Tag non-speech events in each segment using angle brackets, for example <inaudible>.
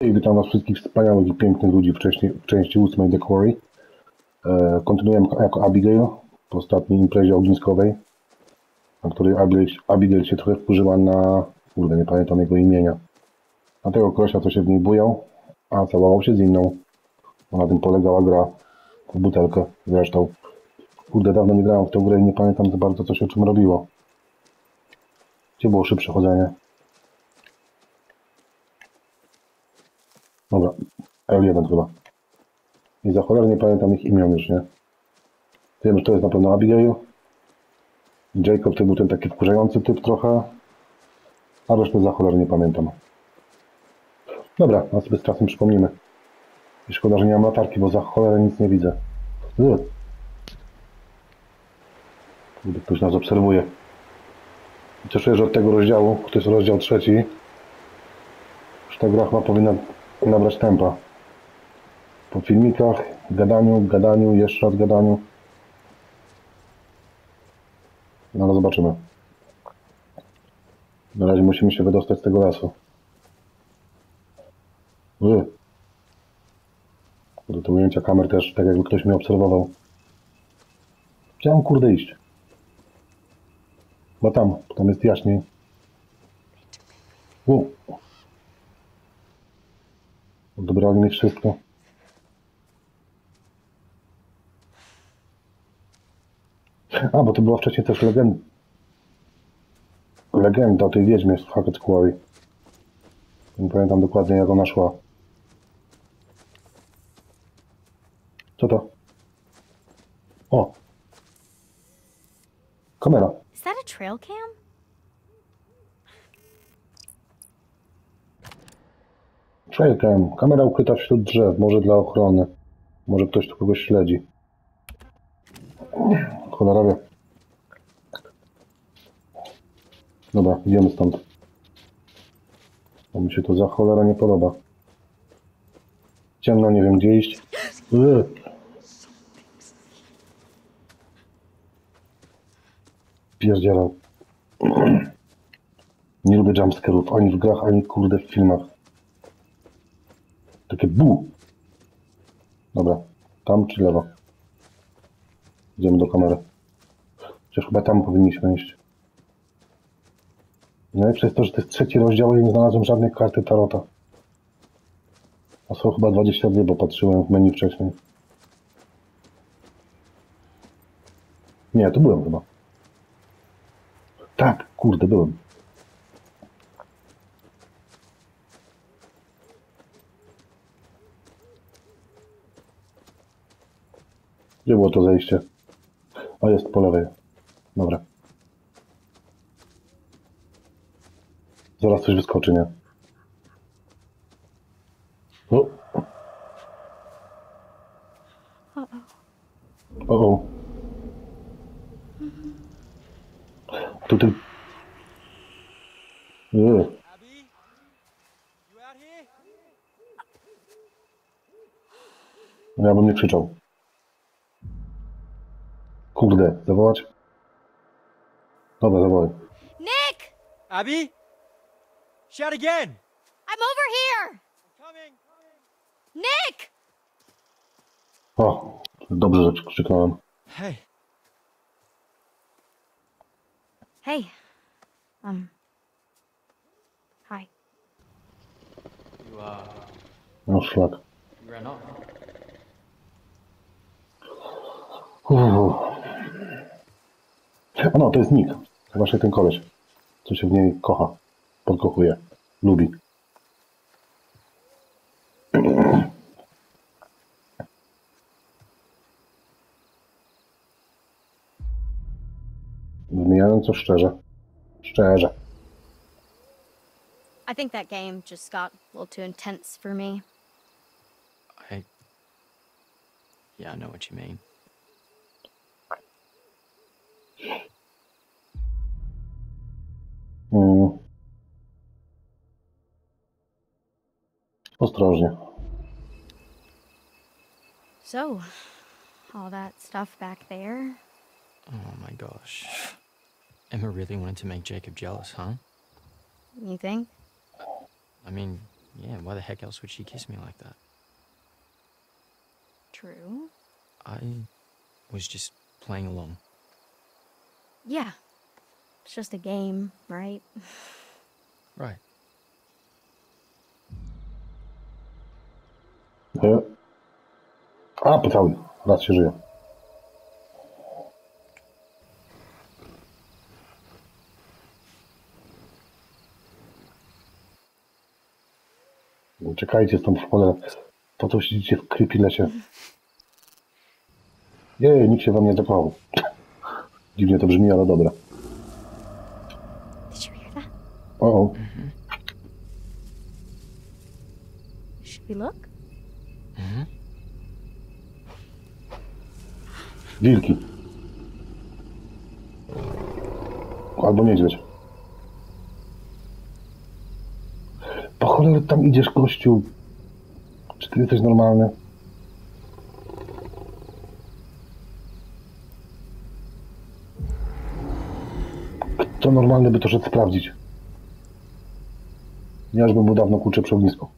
I witam was wszystkich wspaniałych i pięknych ludzi w, części- w części ósmej The Quarry. E, kontynuujemy jako Abigail po ostatniej imprezie ogniskowej, na której Abigail, Abigail się trochę wkurzyła na... kurde, nie pamiętam jego imienia. Na tego kolesia, co się w niej bujał, a całował się z inną. Na tym polegała gra w butelkę zresztą. Kurde, dawno nie grałem w tę grę i nie pamiętam za bardzo, co się czym robiło. Gdzie było szybsze chodzenie? Dobra, L1 chyba. I za cholerę nie pamiętam ich imion już, nie? Wiem, że to jest na pewno Abigail. Jacob to był ten taki wkurzający typ trochę. A resztę za cholerę nie pamiętam. Dobra, a sobie z czasem przypomnimy. I szkoda, że nie mam latarki, bo za cholerę nic nie widzę. Kurde, Ktoś nas obserwuje. Cieszę się, że od tego rozdziału, to jest rozdział trzeci, już ta gra chyba powinna nabrać tempa. Po filmikach, gadaniu, gadaniu, jeszcze raz gadaniu. No ale zobaczymy. Na razie musimy się wydostać z tego lasu. Wy. Do te ujęcia kamer też, tak jakby ktoś mnie obserwował. Mam kurde iść? Bo tam, tam jest jaśniej. U. Odebrali mi wszystko. A, bo to była wcześniej też legenda. Legenda o tej wiedźmie z Hackett Quarry. Nie pamiętam dokładnie jak ona szła. Co to? O! Kamera. Is that a trail cam? Trailcam. Kamera ukryta wśród drzew. Może dla ochrony. Może ktoś tu kogoś śledzi. Cholera wie. Dobra, idziemy stąd. Bo mi się to za cholera nie podoba. Ciemno, nie wiem gdzie iść. Ugh. Pierdzielał. Nie lubię jumpscarów ani w grach, ani kurde w filmach. Takie bu. Dobra, tam czy lewo? Idziemy do kamery. Chociaż chyba tam powinniśmy iść. Najlepsze jest to, że to jest trzeci rozdział i nie znalazłem żadnej karty tarota. A są chyba 22, bo patrzyłem w menu wcześniej. Nie, tu byłem chyba. Tak, kurde, byłem. Gdzie było to zejście? A jest po lewej. Dobra. Zaraz coś wyskoczy, nie? O. O. o. Tu ty... Abby? You out here? Ja bym nie krzyczał. Kurde, zawołać? Dobra, zawołaj. Nick! Abby? Shout again! I'm over here! I'm coming! Nick! O, dobrze, że krzyknąłem. Hey, Hey. Um. Hi. You, uh, No szlak. you ran off. Uff. A no, to jest Nick. Właśnie ten koleś, co się w niej kocha, podkochuje, lubi. Zmieniająco szczerze. Szczerze. I think that game just got a little too intense for me. I. Yeah, I know what you mean. Mm. Ostrożnie. So, all that stuff back there. Oh my gosh. Emma really wanted to make Jacob jealous, huh? You think? I mean, Yeah, why the heck else would she kiss me like that? True. I was just playing along. Yeah. It's just a game, right? Right. E, A, pytałem. Raz się żyje. Czekajcie stąd w cholerę. Po co siedzicie w creepy lesie? Jej, nikt się wam nie zakochał. Dziwnie to brzmi, ale dobra. Did you hear that? O, o. Should we look? wilki. Albo niedźwiedź. Po cholerę tam idziesz, gościu. Czy ty jesteś normalny? Kto normalny by to szedł sprawdzić? Ja już bym był dawno kurczę przy ognisku.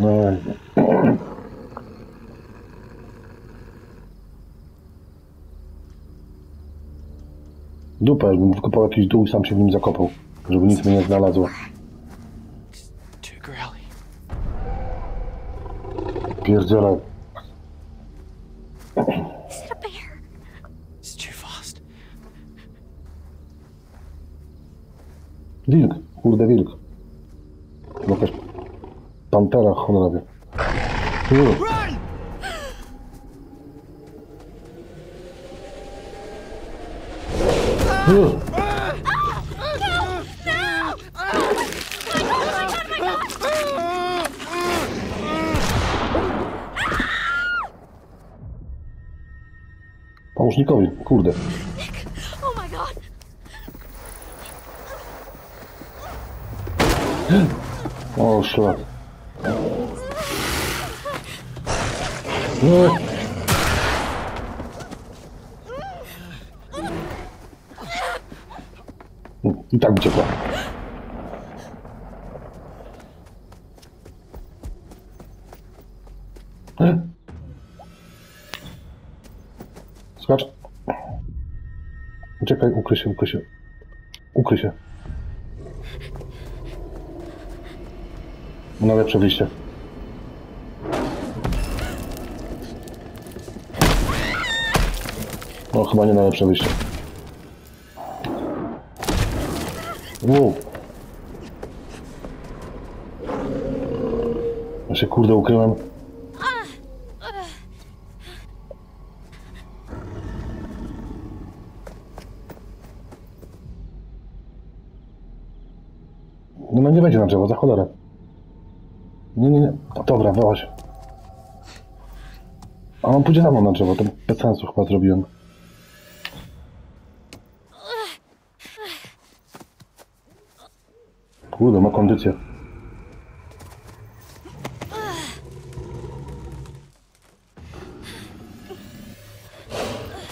No, dupę, żebym wykopał jakiś dół i sam się w nim zakopał, żeby nic mnie nie znalazło. Pierdzielę. Is it a bear? It's too fast. Wilk, kurde wilk. Jakaś pantera cholera! Uuu. Pomocnikowi, kurde. O, szlak. Nie. I tak uciekła. Skacz. Uciekaj, ukryj się, ukryj się. Ukryj się. Na lepsze wyjście. No chyba nie na lepsze wyjście. Wow. Ja się kurde ukryłem. No, no nie będzie na drzewo, za cholerę. Nie, nie, nie. Dobra, wyłaź. A on pójdzie za mną na drzewo, to bez sensu chyba zrobiłem. Kurde, ma kondycję.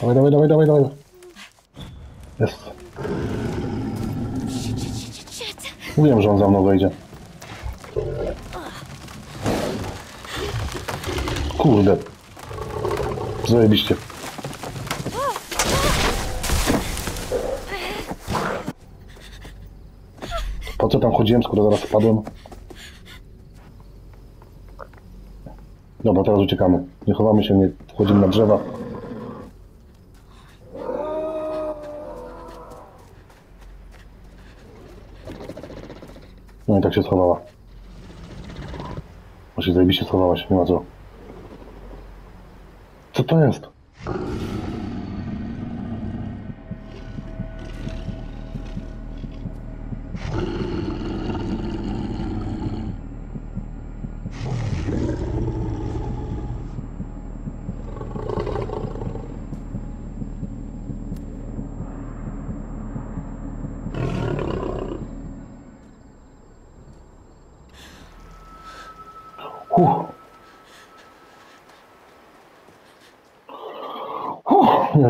Dawaj, dawaj, dawaj, dawaj, dawaj. Jest. Mówiłem, że on za mną wejdzie. Kurde. Zajebiście. Po co tam chodziłem, skoro zaraz spadłem? Dobra, teraz uciekamy. Nie chowamy się, nie wchodzimy na drzewa. No i tak się schowała. Właśnie zajebiście schowałaś, nie ma co. Co to jest?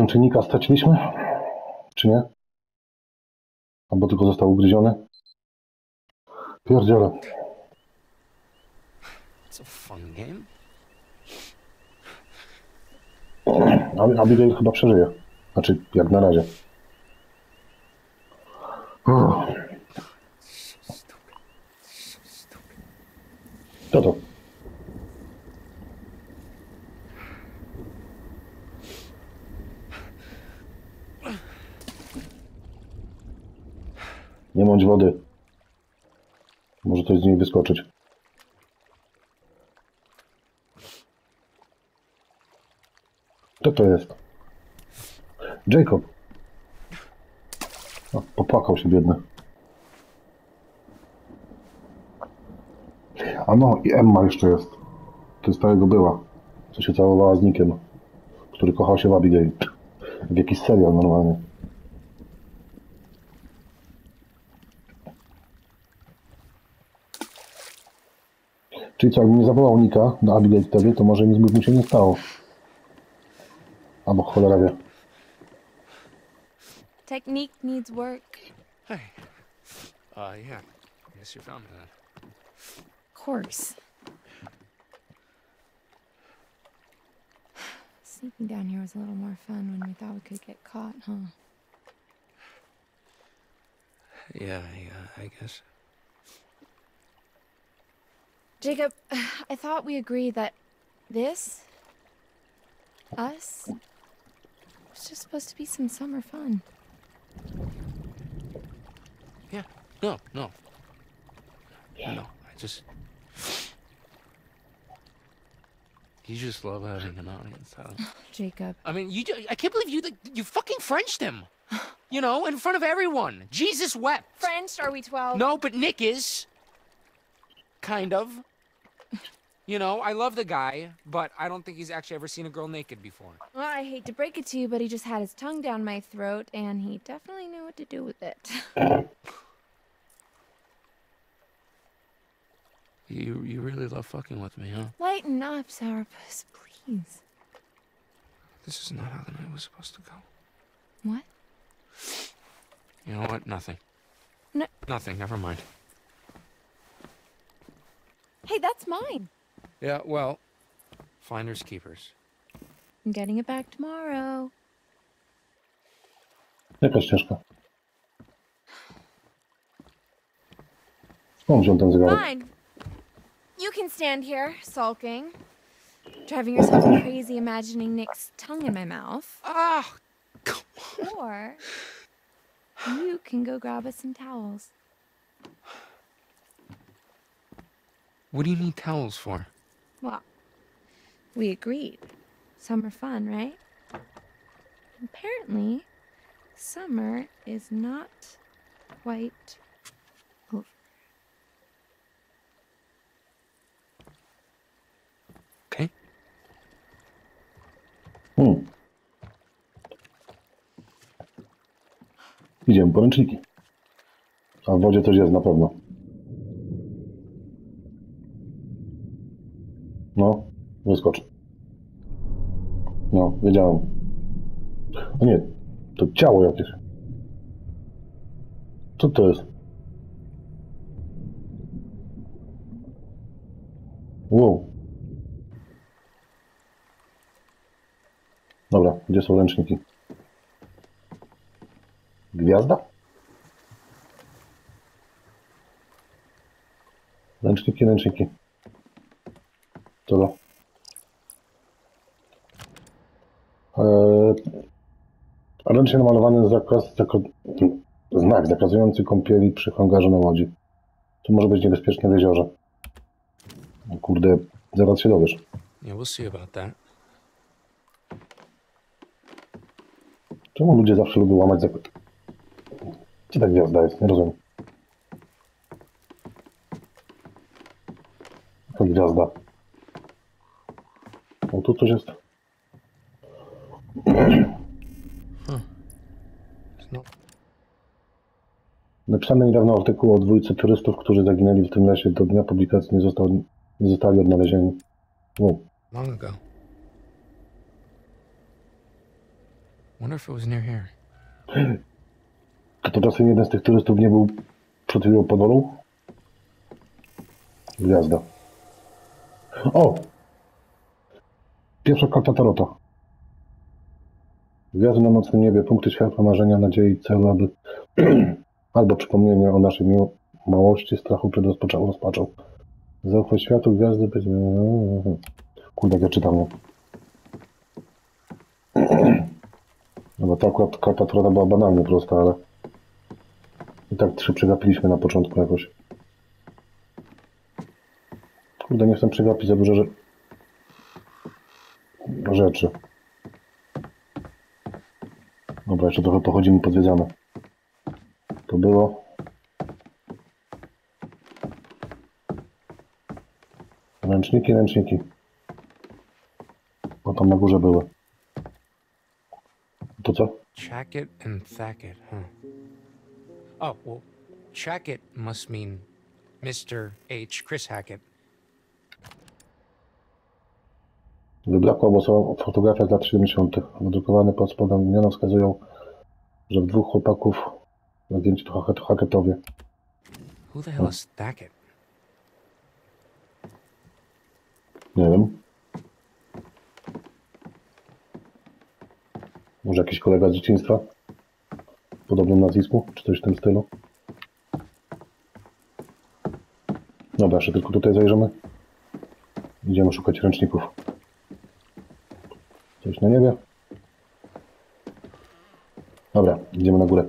Huh. Nie wiem, czy Nika straciliśmy, czy nie? Albo tylko został ugryziony. Pierdziele. It's a fun game. Ab- Abigail chyba przeżyje. Znaczy, jak na razie. Uff. Co to? Nie bądź wody. Może coś z niej wyskoczyć. Kto to jest? Jacob. O, popłakał się biedny. A no, i Emma jeszcze jest. To jest ta jego była. Co się całowała z Nikiem. Który kochał się w Abigail. Jak jakiś serial normalnie. Czyli co, jakbym nie zawołał Nika do Abigail wtedy, to może nic by mu się nie stało. Albo cholera wie. Technique needs work. Hey. Uh, yeah. Guess you found that. Of course. <sighs> Sneaking down here was a little more fun when we thought we could get caught, huh? Yeah, yeah, I guess. Jacob, <sighs> I thought we agreed that this, us, was just supposed to be some summer fun. Yeah. No, no. No, I just. You just love having an audience, huh? <laughs> Jacob, I mean, you. I can't believe you. like, You fucking Frenched him. <laughs> You know, in front of everyone. Jesus wept. French, are we 12? No, but Nick is. Kind of. You know, I love the guy, but I don't think he's actually ever seen a girl naked before. Well, I hate to break it to you, but he just had his tongue down my throat, and he definitely knew what to do with it. <laughs> You you really love fucking with me, huh? Lighten up, Sourpuss, please. This is not how the night was supposed to go. What? You know what? Nothing. No. Nothing. Never mind. Hey, that's mine. Yeah. Well, finders keepers. I'm getting it back tomorrow. Jaka ścieżka? Skąd wziął ten zegarek? Fine. You can stand here, sulking, driving yourself crazy, imagining Nick's tongue in my mouth. Ah. Or you can go grab us some towels. What do you need towels for? Well, we agreed. Summer fun, right? Apparently, summer is not quite over. Okay. Hmm. Idziemy po ręczniki. A w wodzie coś jest na pewno. Wyskocz. No, wiedziałem. Nie, to ciało jakieś. Co to jest? Wow. Dobra, gdzie są ręczniki? Gwiazda? Ręczniki, ręczniki. Co to? Eee, ręcznie namalowany zakaz, zako, znak zakazujący kąpieli przy hangarze na łodzi. To może być niebezpieczne w jeziorze. Kurde, zaraz się dowiesz. Yeah, we'll see about that. Czemu ludzie zawsze lubią łamać zakaz? Gdzie ta gwiazda jest? Nie rozumiem. To gwiazda. O, tu coś jest. No. Napisany niedawno artykuł o dwójce turystów, którzy zaginęli w tym lesie. Do dnia publikacji nie, został, nie zostali odnalezieni. Wow. Long ago. Wonder if it was near here. To, to czasem jeden z tych turystów nie był przed chwilą pod wolą? Gwiazda. O! Pierwsza karta Tarota. Gwiazdy na nocnym niebie, punkty światła, marzenia, nadziei, celu, aby... <clears throat> albo przypomnienie o naszej małości, strachu przed rozpoczą, rozpaczą. Zaufaj światu, gwiazdy być... <clears throat> Kurde, ja czytam, nie? No bo ta akurat karta Tarota była banalnie prosta, ale... I tak trzy przegapiliśmy na początku jakoś. Kurde, nie chcę przegapić za dużo rze- rzeczy. Dobra, jeszcze trochę pochodzimy, podwiedzamy. To było. Ręczniki, ręczniki. Bo tam na górze były. To co? Chackett and Thackett, huh? Oh, well, Chackett must mean Mr. H. Chris Hackett. Wybrakła głosowa fotografia z lat 70. Wydrukowane pod spodem imiona wskazują, że w dwóch chłopaków na zdjęciu to hak- haketowie. Who the hell is Thackett? Nie wiem. Może jakiś kolega z dzieciństwa? W podobnym nazwisku, czy coś w tym stylu? Dobra, jeszcze tylko tutaj zajrzymy. Idziemy szukać ręczników. Coś na niebie? Dobra, idziemy na górę.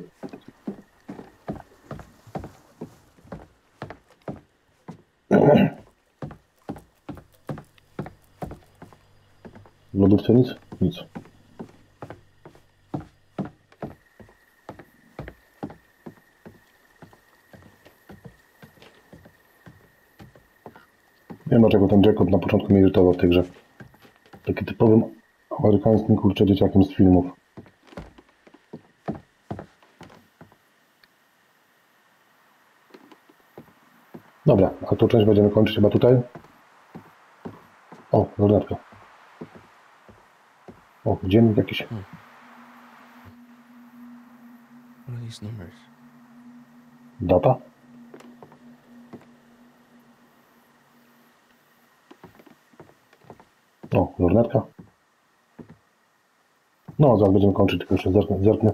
W lodówce nic? Nic. Nie wiem dlaczego ten Jacob na początku mnie irytował w tej grze. Taki typowym amerykańskim kurczę dzieciakiem z filmów. Dobra, a tą część będziemy kończyć chyba tutaj. O, lornetka. O, dziennik jakiś. Numbers? Data? O, lornetka. No, zaraz będziemy kończyć, tylko jeszcze zerknę, zerknę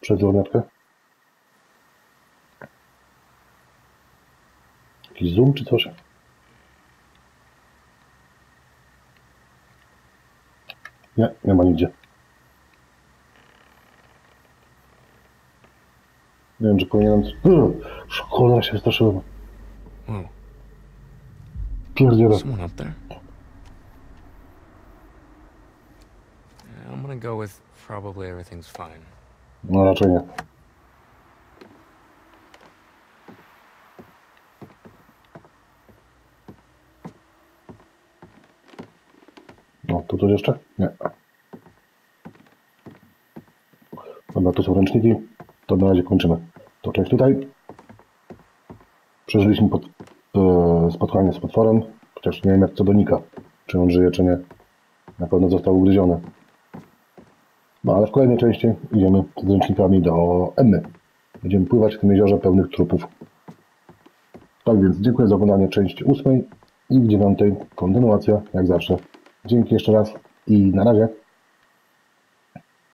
przez lornetkę. Jakiś zoom czy coś? Nie, nie ma nigdzie. Nie wiem, czy powinienem... Cholera <clears throat> się someone up there? Yeah, I'm gonna go with probably everything's fine. No raczej nie. No, tu coś jeszcze? Nie. Dobra, tu są ręczniki. To na razie kończymy. To część tutaj. Przeżyliśmy pod, e, spotkanie z potworem, chociaż nie wiem jak co do Nika. Czy on żyje, czy nie. Na pewno został ugryziony. No ale w kolejnej części idziemy z ręcznikami do Emmy. Będziemy pływać w tym jeziorze pełnych trupów. Tak więc dziękuję za oglądanie części ósmej i w dziewiątej kontynuacja, jak zawsze. Dzięki jeszcze raz i na razie.